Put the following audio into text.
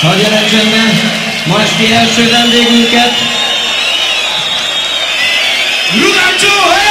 Hadd jelentsem be ma esti első vendégünket. Ludácsó, hey!